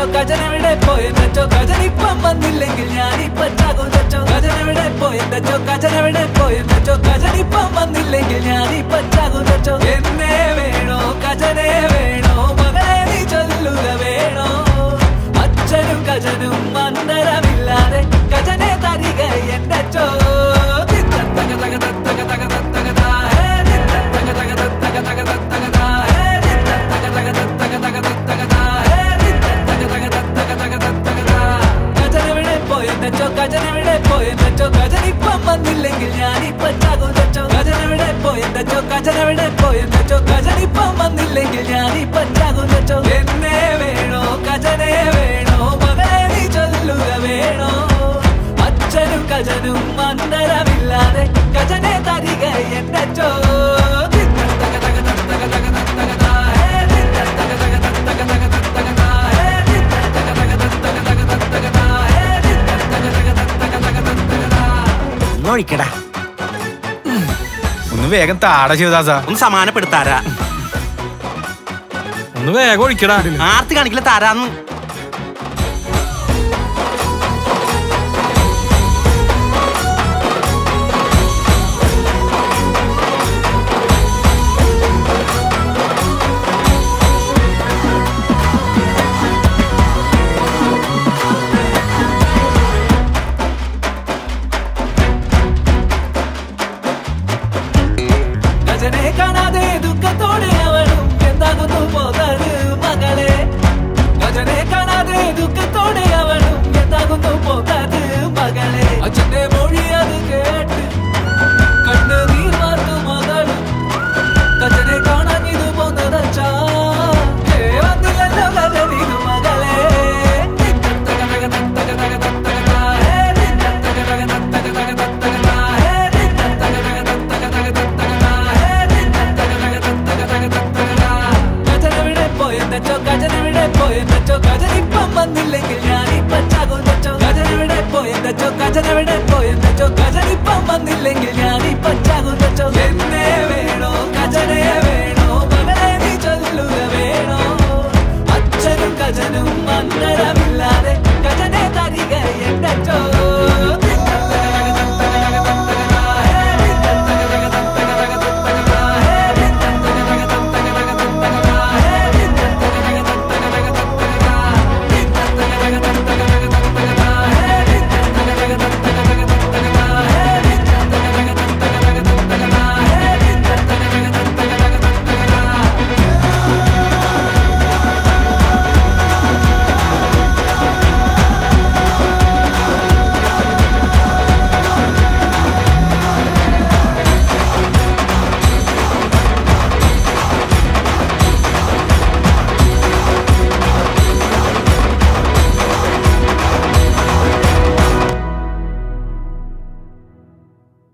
ചോ കജൻ എവിടെ പോയി ചോ കജൻ ഇപ്പം വന്നില്ലെങ്കിൽ ഞാനിപ്പ ചാകും ചച്ചോ കജൻ എവിടെ പോയി ചോ കജൻ എവിടെ പോയി ചോ കജൻ ഇപ്പം വന്നില്ലെങ്കിൽ ഞാനിപ്പ ചാകും ചച്ചോ എന്നെ വേണോ? കജനെ വേണോ? മകനെ നീ ചൊല്ലുക വേണോ? അച്ഛനും കജനും മന്ദരമില്ലാതെ കജനെ തരിക എന്റെ ചോ തക തക കജനിപ്പം വന്നില്ലെങ്കിൽ ഞാനിപ്പോ ചാകും ചച്ചോ കജനെവിടെ പോയെന്തച്ചോ കജനെവിടെ പോയെന്തച്ചോ കജനിപ്പം വന്നില്ലെങ്കിൽ ഞാനിപ്പോ ചാകും ചച്ചോ എന്നെ വേണോ? കജനെ വേണോ? മകളെ നീ ചൊല്ലുക വേണോ? അച്ഛനും കജനും മന്ദരമില്ലാതെ കജനെ തരിക എന്റെ ഒഴിക്കടാ ഒന്ന് വേഗം താട ശിവദാസ ഒന്ന് സമാനപ്പെടുത്താരാ. ഒന്ന് വേഗം ഒഴിക്കടാ. ആർത്തി കാണിക്കില്ല താരാന്ന്